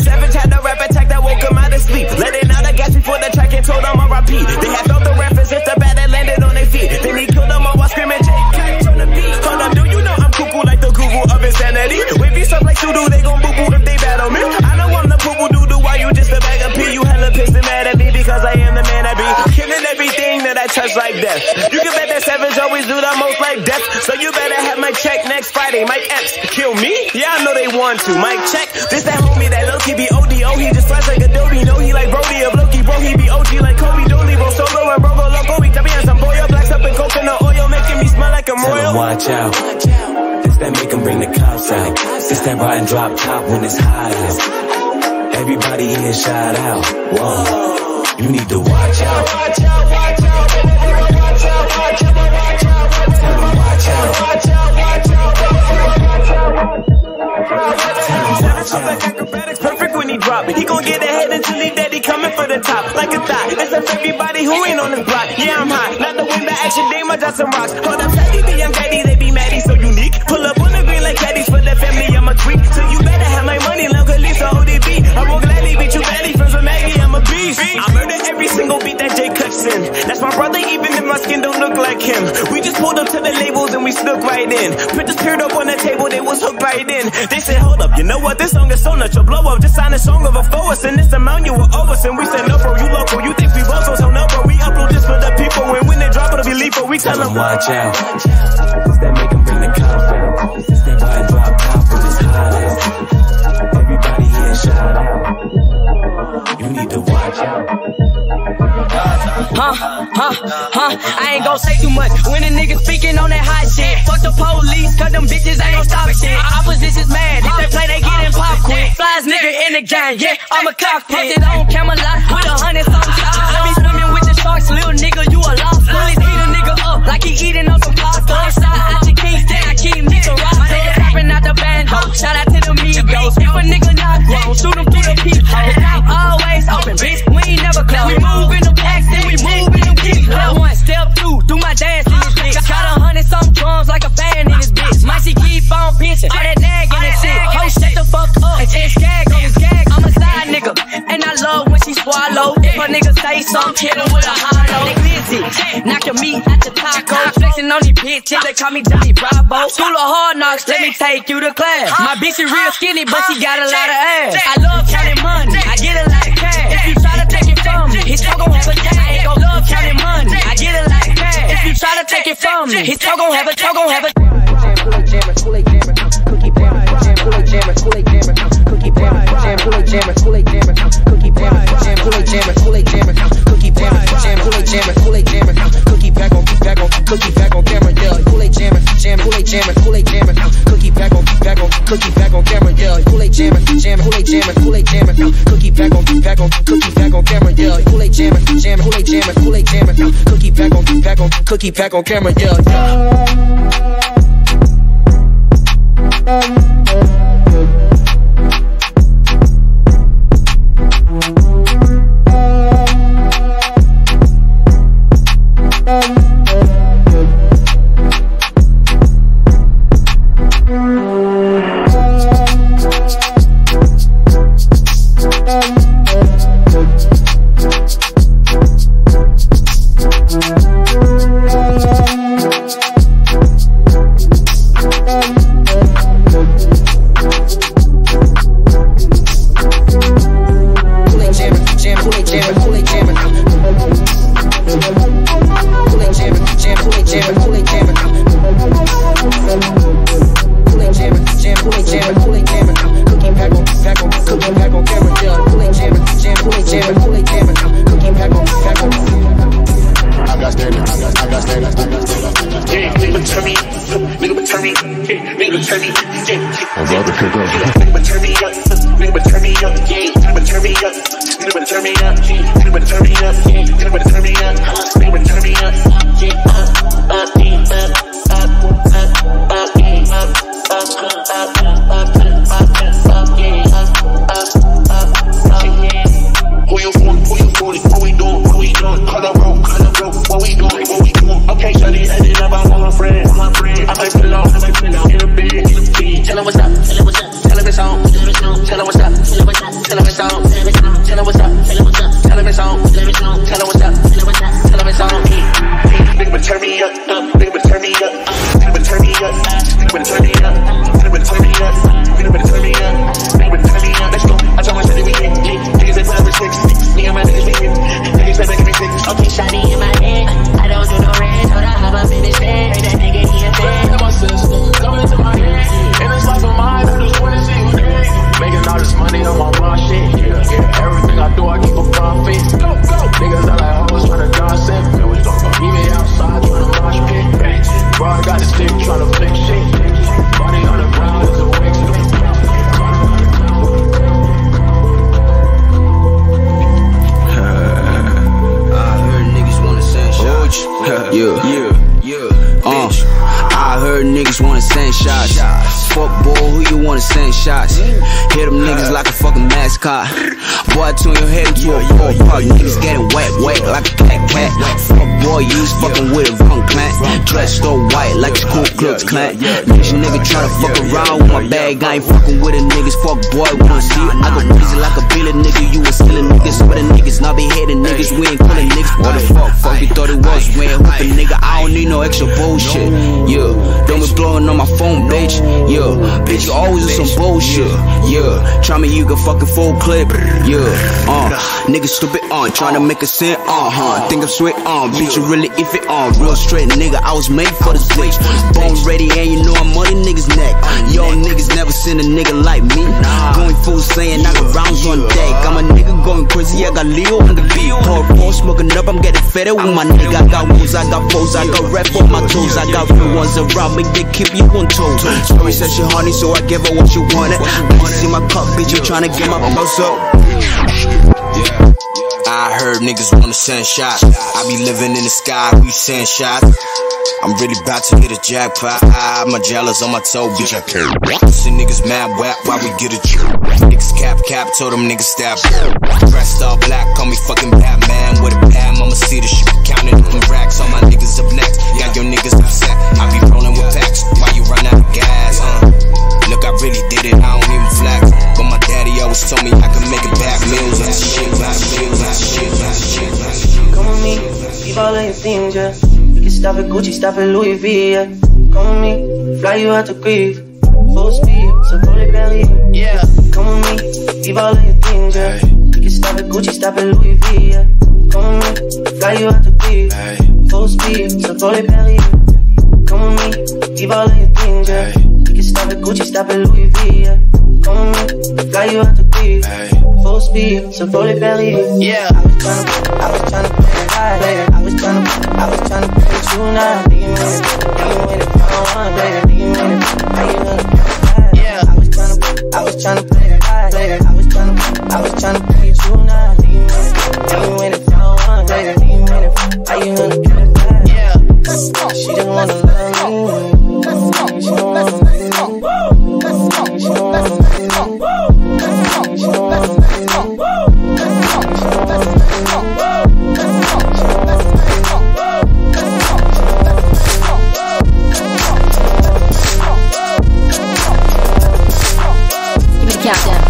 Savage had the rap attack that woke him out of sleep. Letting out a gas before the track and told him R.I.P. They had felt the reference if the bat that landed on their feet. Then he killed them all while screaming J. Catch on the beat. Hold up, do you know I'm cuckoo like the cuckoo of insanity? Wavy stuff like Sudo, they gon' boo boo if they battle me. I know I'm the poo poo doo doo, why you just a bag of pee? You hella pissed and mad at me because I am the man I be. Killing everything that I touch like death. You can bet that next Friday. Mike Epps, kill me? Yeah, I know they want to. Mike check, this that homie that low key be ODO. He just flash like Adobe. No, he like Brody of Loki, bro. He be OG like Kobe. Don't leave on solo and bro go loco. We me on some boyo blacks up in coconut oil, making me smell like a royal. watch out. This that make 'em bring the cops out. This that rotten drop top when it's hot out. Everybody here shout out. Whoa, you need to watch out. Watch out. He gon' get ahead until he dead. He coming for the top like a thought. It's up everybody who ain't on his block. Yeah, I'm hot. Not the win the action, they my just some rocks. Hold up, Teddy B, I'm Teddy, they be mad, so unique. My skin don't look like him. We just pulled up to the labels and we snuck right in. Put this period up on the table, they was hooked right in. They said, hold up, you know what? This song is so nuts, you'll blow up. Just sign a song of a force, and this amount you will owe us. And we said, no, bro, you local. You think we bozo, so no, bro. We upload this for the people, and when they drop, it'll be lethal. We tell Tell 'em them, watch out. This that make 'em bring the cops out. This that rotten drop top when it's hot out. Everybody here shout out. You need to watch out. Huh, huh, huh. I ain't gon' say too much when a nigga speaking on that hot shit. Fuck the police, cause them bitches ain't gon' stop shit. Opposition's mad, if they play, they getting pop quick. Flies nigga in the gang, yeah, I'm a cockpit. Posted on Camelot say something, hit with a hollow. They busy, knock your meat at the taco. Flexing on these bitches, they call me Johnny Bravo. School of hard knocks, let me take you to class. My bitch is real skinny, but she got a lot of ass. I love counting money, I get a lot of cash. If you try to take it from me, his toe gon' have a tag. I ain't love counting money, I get a lot of cash. If you try to take it from me, his toe gon' have a toe gon' have a. Cookie pack on camera, yeah. Kool A jamming, jamming, Kool A jamming, Kool A jamming. Cookie back on, back on, Cookie back on camera, yeah. Kool A jamming, jamming, Kool A jamming, Kool A jamming. Cookie back on, back on, Cookie back on camera, yeah, shots. Fuck boy, who you wanna send shots? Hit them niggas like a fucking mascot. Boy, I turn your head into a ball park. Niggas getting wet, wet like a cat cat. Fuck boy, you was fucking with a wrong clan. Dressed all white like a Ku Klux Klan. Bitch, nigga try to fuck around with my bag. I ain't fucking with a niggas. Fuck boy, wanna see it. I go crazy like a billet nigga. You was stealing niggas, the niggas. Now be hitting niggas. We ain't killing niggas. What the fuck? Fuck, you thought it was. We ain't hooping nigga. I don't need no extra bullshit. Yeah, don't be blowing on my phone, bitch. Yeah, bitch, you always on some bullshit. Yeah, try me, you can fucking full clip. Yeah, uh, nigga stupid uh. on, trying to make a cent, uh huh. Think I'm sweet on, bitch, you really if it on. Real straight nigga, I was made for this bitch. Bone ready, and you know I'm on these niggas' neck. Y'all niggas never seen a nigga like me. Going full saying I got rounds on deck. I'm a nigga going crazy, I got Leo on the beat. Pour, pour, smoking up, I'm getting fed up with my nigga. I got wounds, I got foes, I got rep on my toes. I got real ones around me, they keep you on toes. Story said she honey, so I give her what you wanted. See my cup, bitch, you tryna get my pulse up. Yeah. Heard niggas wanna send shots. I be living in the sky, we send shots. I'm really about to hit a jackpot. I'm a jealous on my toe, bitch. I care. See niggas mad whack why we get a cheer. Niggas cap cap, told them niggas stab. Dressed all black, call me fucking Batman with a pam. I'ma see the shit, counting them racks. All my niggas up next, got your niggas upset. I be rolling with packs, why you run out of gas? Uh. Look, I really did it, I don't even flex. But my daddy always told me I could make it back meals and shit, back meals and shit, back shit, back shit. Come with me, leave all of your things, yeah. You can stop at Gucci, stop at Louis V, yeah. Come with me, fly you out to grief. Full speed, so pull it belly. Yeah. Come with me, leave all of your things, yeah. You can stop at Gucci, stop at Louis V, yeah. Come with me, fly you out to grief. Full speed, so pull it belly. Come with me, leave all of your things, yeah. You can stop at Gucci, stop at Louis V, yeah. Come fly you out to grief. Full speed, so pull it belly. Yeah. I was tryna, I was tryna play it high. I was tryna, I was tryna play it you now. Do you win it? You it? Give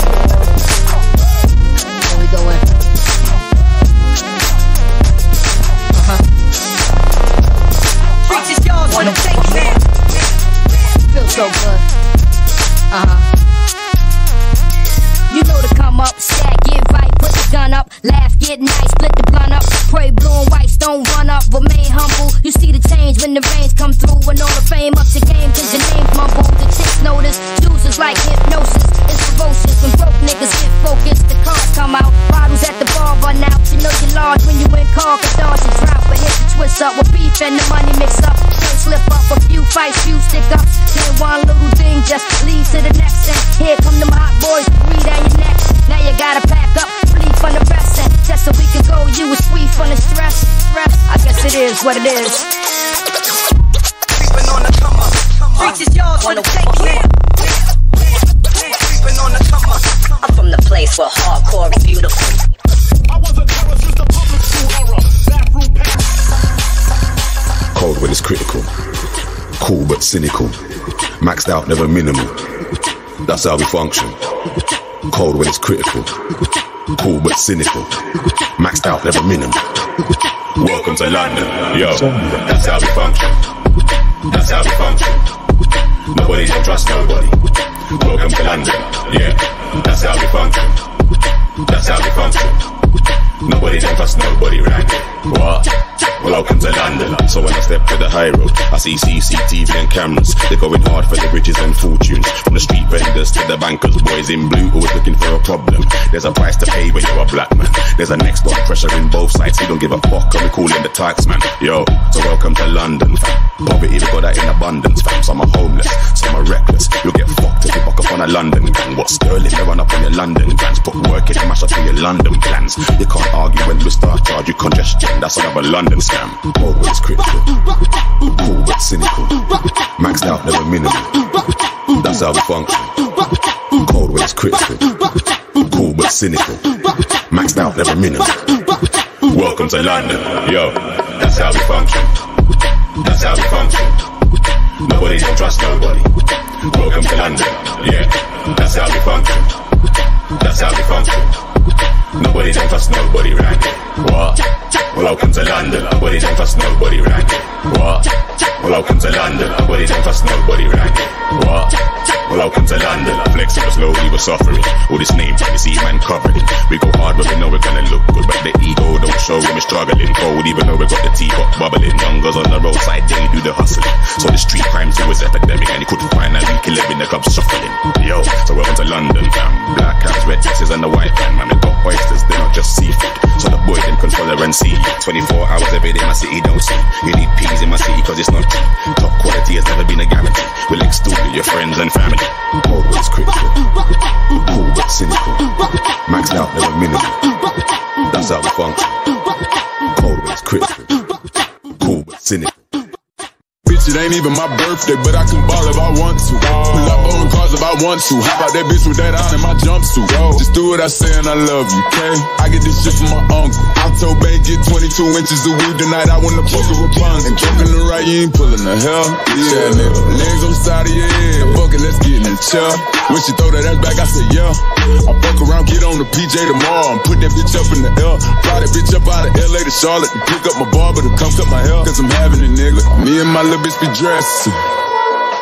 what it is. Creeping on the come up. Streets is yours, wanna take it. Creeping on the come up. I'm from the place where hardcore is beautiful. Cold when it's critical. Cool but cynical. Maxed out, never minimal. That's how we function. Cold when it's critical. Cool but cynical. Maxed out, never minimal. Welcome to London. Yo, that's how we function. That's how we function. Nobody don't trust nobody. Welcome to London. Yeah, that's how we function. That's how we function. Nobody don't trust nobody right. What? Welcome to London. So when I step to the high road, I see CCTV and cameras. They're going hard for the riches and fortunes. From the street vendors to the bankers, boys in blue always looking for a problem. There's a price to pay when you're a black man. There's a next door pressure in both sides. We don't give a fuck, and we call him the tax man. Yo, so welcome to London, fam. Poverty, we got that in abundance, fam. Some are homeless, some are reckless. You'll get fucked if you buck up on a London gang. What Sterling, they run up on your London plans. Put work in and mash up on your London plans. You can't argue when we start charge you congestion. That's another London scam. Cold critical. Cool but cynical. Maxed out, never minimal. That's how we function. Cold critical. Cool but cynical. Maxed out, never minimal. Welcome to London, yo. That's how we function. That's how we function. Nobody don't trust nobody. Welcome to London, yeah. That's how we function. That's how we function. Nobody don't trust nobody right. What? Welcome to London. Nobody don't trust nobody right. What? Welcome to London. Nobody don't trust nobody right. What? Welcome to London. Flexing but slowly we're suffering. All this name see man covered. We go hard, but we know we're gonna look good. But the ego don't show when we're struggling. Cold, even though we got the teapot bubbling. Youngers on the roadside, they do the hustling. So the street crime's always epidemic, and you couldn't find a week living the club shuffling. Yo, so welcome to London, fam. Black cats, red taxes, and the white man. Man, they got oysters, they're not just seafood. So the boy them can follow and see. 24 hours every day, my city don't see. You need peas in my city, cause it's not cheap. Top quality has never been a guarantee. We'll extol your friends and family. It's critical. But cynical. Maxed out, never minimal. That's how we function. It's critical. Cool but cynical. Bitch, it ain't even my birthday, but I can ball if I want to. Pull up on cars if I want to. Hop out that bitch with that on in my jumpsuit. Just do what I say and I love you, okay? I get this shit from my uncle. October get 22 inches of weed tonight. I wanna fuck a Rapunzel. And fucking the right, you ain't pulling the hell. Yeah, nigga. Legs on the side of your head. Fuck it, let's get in the chair. When she throw that ass back, I say, yeah. I fuck around, get on the PJ tomorrow and put that bitch up in the air. Fly that bitch up out of LA to Charlotte and pick up my barber to come cut my hair. Cause I'm having it, nigga. Me and my little bitch be dressing.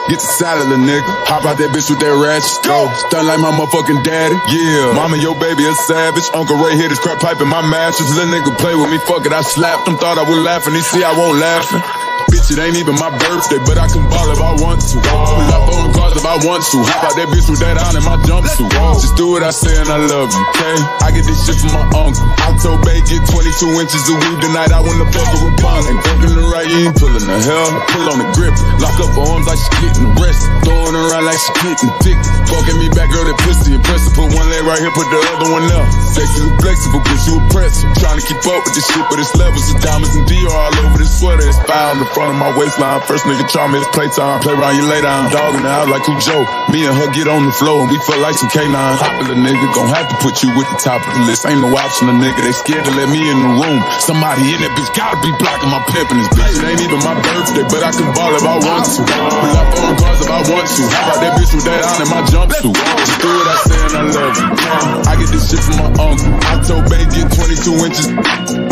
Get the salad, little nigga. Hop out that bitch with that ratchet. Go. Stun like my motherfucking daddy. Yeah. Mama, your baby a savage. Uncle Ray hit his crack pipe in my mattress. Little nigga play with me. Fuck it, I slapped him. Thought I was laughing. He see I won't laughing. Bitch, it ain't even my birthday, but I can ball if I want to. Pull up on cars if I want to. Hop out that bitch with that on in my jumpsuit. Just do what I say and I love you, okay? I get this shit from my uncle. October get 22 inches of weed tonight. I wanna fuck a Rapunzel. Ain't fucking the right, you ain't pulling the hell. Pull on the grip, lock up her arms like she getting arrested. Throwing around like she getting tickets. Fucking me back, girl, that pussy impressive. Put one leg right here, put the other one up. Sexy and flexible, bitch, you impressive. Trying to keep up with this shit, but it's levels of diamonds and Dior all over this sweater. It's the front of my waistline. First nigga try me, it's playtime. Play around, you lay down. Dogging the house like Cujo. Me and her get on the floor and we feel like some canines. Popular nigga, gon' have to put you with the top of the list. Ain't no option, a nigga. They scared to let me in the room. Somebody in that bitch gotta be blocking my pimpin' this bitch. It ain't even my birthday, but I can ball if I want to. Pull up on cars if I want to. Hop out that bitch with that on in my jumpsuit. Just do what I say and I love you. I get this shit from my uncle. October get 22 inches.